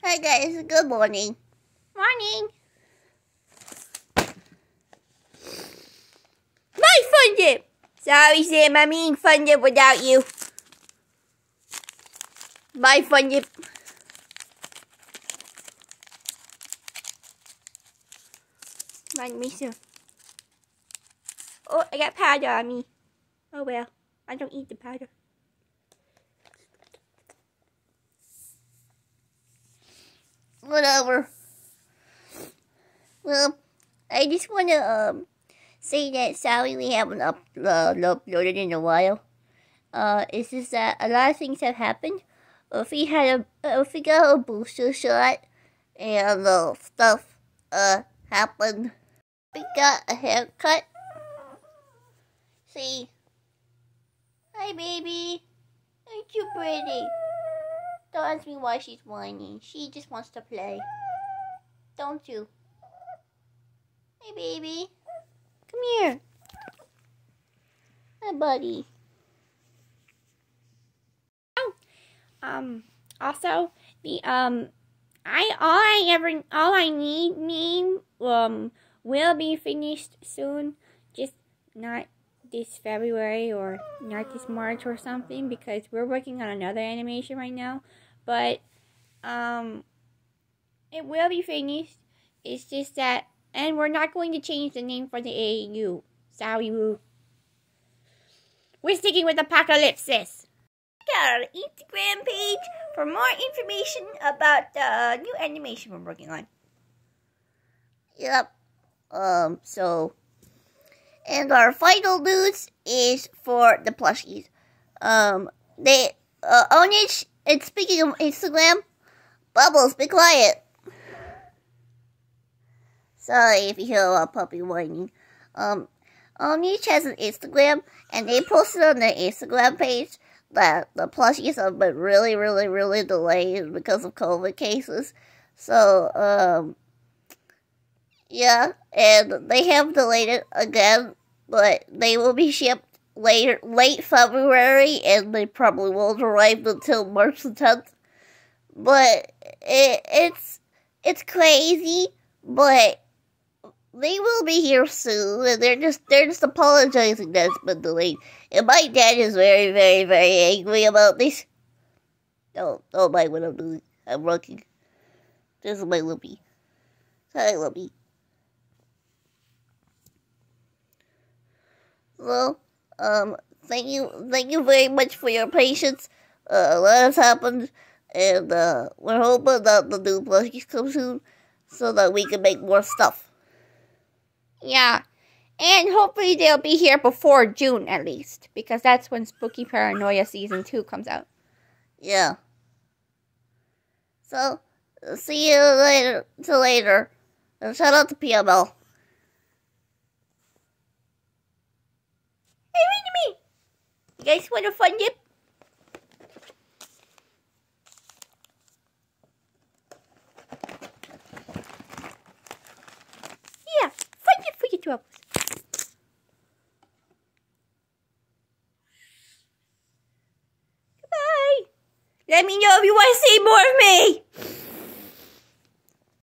Hi guys, good morning. Morning. My fun dip. Sorry, Sam, I mean fun dip without you. My fun dip. Mind me soon. Oh, I got powder on me. Oh well, I don't eat the powder. Whatever. Well, I just want to um say that sorry we haven't up, uh, uploaded in a while. Uh, it's just that a lot of things have happened. If we had a, if we got a booster shot, and uh, stuff uh happened. We got a haircut. See. Hi, baby. Aren't you pretty? Don't ask me why she's whining. She just wants to play. Don't you? Hey, baby. Come here. Hi, buddy. Oh, Um, also, the, um, I, all I ever, all I need, need, um, will be finished soon. Just not this February or not this March or something because we're working on another animation right now. But, um, it will be finished. It's just that, and we're not going to change the name for the AAU. Sorry, woo. We're sticking with Apocalypsis Check out our Instagram page for more information about the new animation we're working on. Yep. Um, so, and our final news is for the plushies. Um, they, uh, Onyx, and speaking of Instagram, Bubbles, be quiet. Sorry if you hear a puppy whining. Um, Onyx has an Instagram, and they posted on their Instagram page that the plushies have been really, really, really delayed because of COVID cases. So, um, yeah, and they have delayed it again, but they will be shipped later, late February, and they probably won't arrive until March the 10th. But it, it's, it's crazy, but they will be here soon, and they're just they're just apologizing that it's been delayed. And my dad is very, very, very angry about this. Don't don't mind what I'm doing. I'm rocking. This is my Lippy. Hi, Lippy. Well, um, thank you, thank you very much for your patience. Uh, a lot has happened, and uh, we're hoping that the new plushies come soon, so that we can make more stuff. Yeah. And hopefully they'll be here before June at least. Because that's when Spooky Paranoia Season 2 comes out. Yeah. So, see you later. Till later. And shout out to PML. Hey, wait a minute. You guys want a fun dip? Yeah, fun dip for your troubles. Goodbye. Let me know if you want to see more of me.